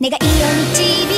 願いを導